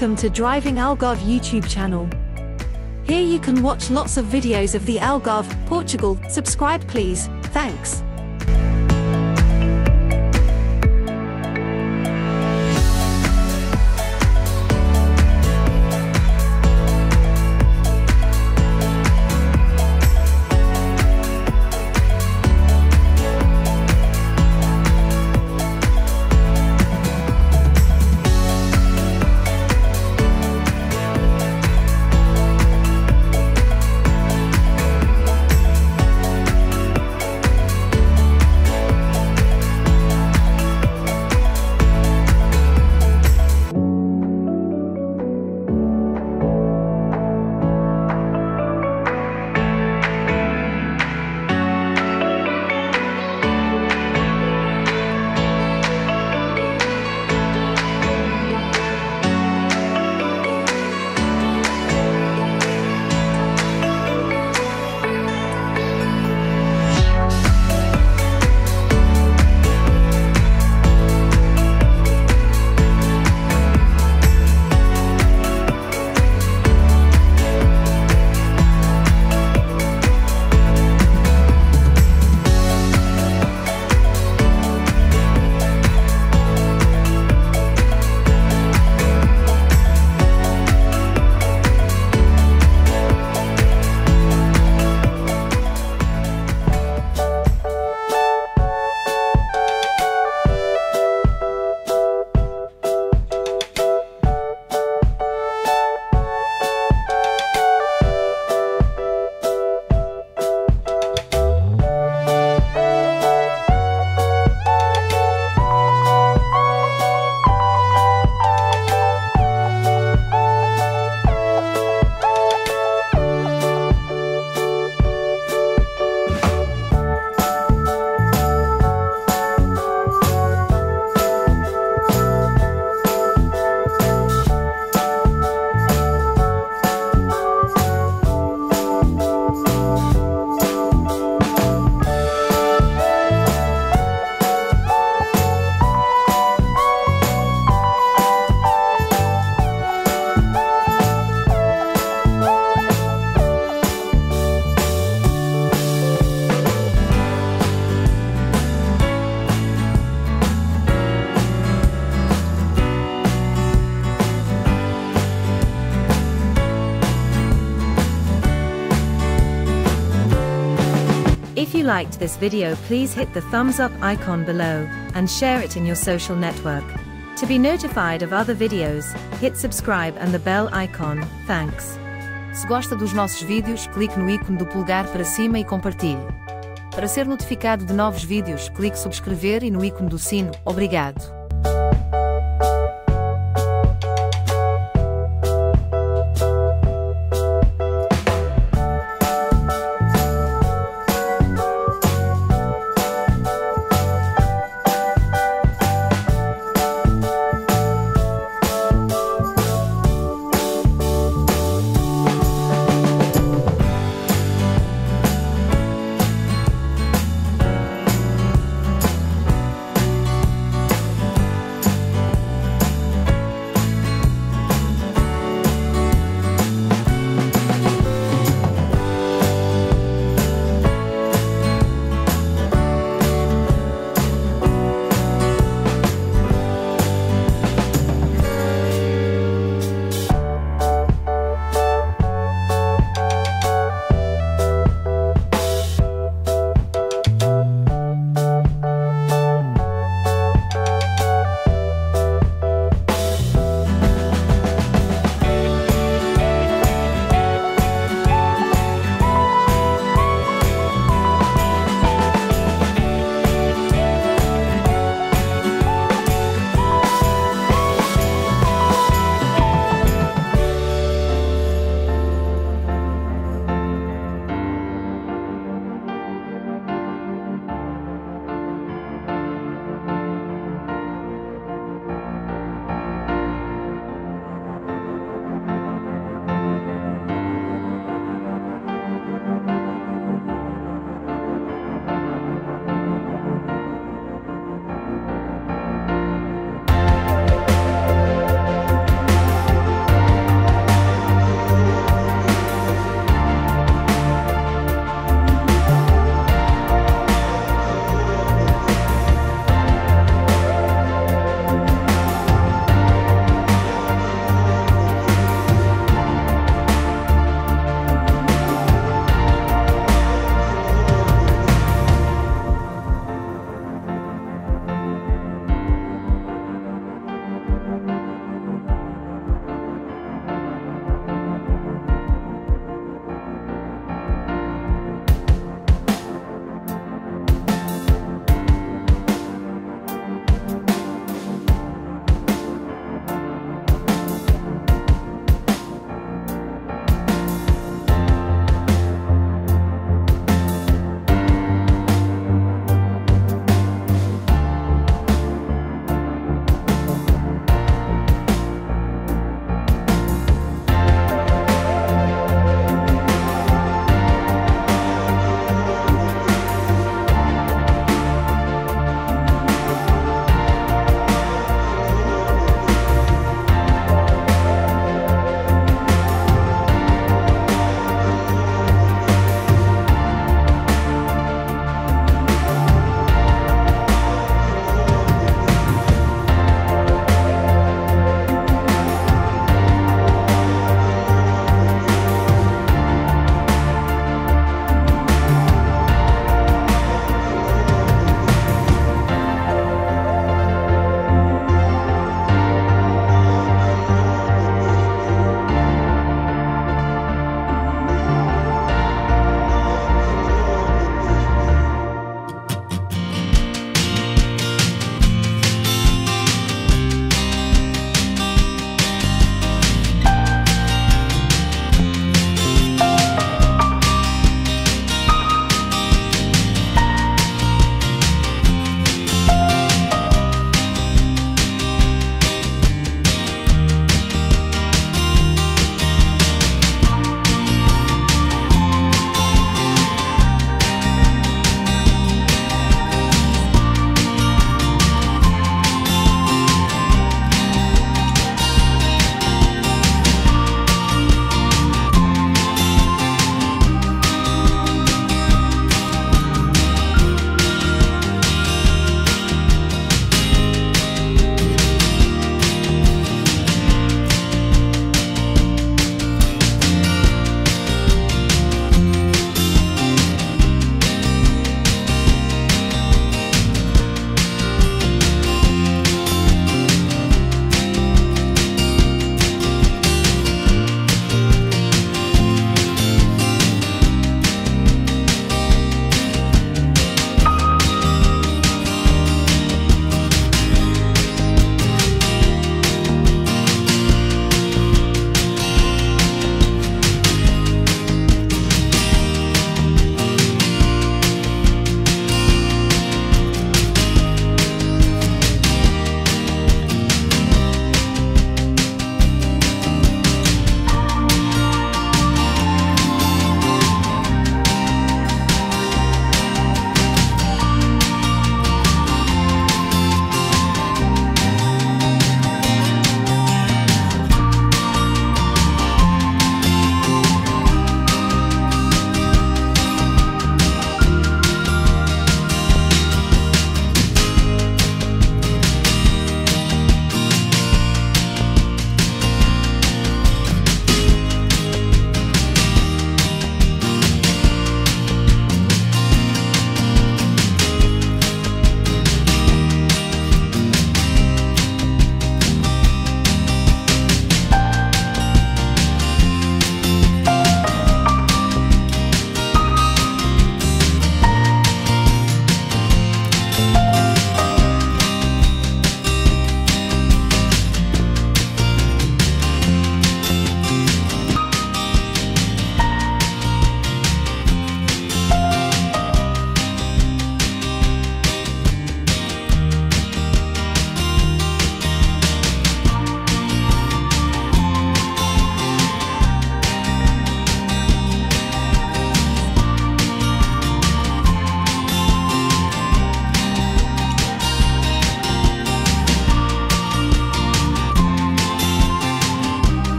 Welcome to Driving Algarve YouTube channel. Here you can watch lots of videos of the Algarve, Portugal. Subscribe please. Thanks. Liked this video please hit the thumbs up icon below and share it in your social network. To be notified of other videos, hit subscribe and the bell icon. Thanks. Se gosta dos nossos vídeos, clique no ícone do polegar para cima e compartilhe. Para ser notificado de novos vídeos, clique subscrever e no ícone do sino. Obrigado.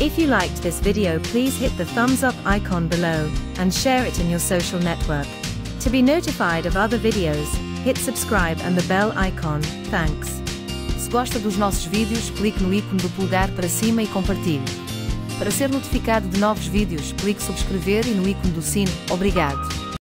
If you liked this video please hit the thumbs up icon below, and share it in your social network. To be notified of other videos, hit subscribe and the bell icon, thanks. Se gosta dos nossos vídeos, clique no ícone do polegar para cima e compartilhe. Para ser notificado de novos vídeos, clique subscrever e no ícone do sino. Obrigado.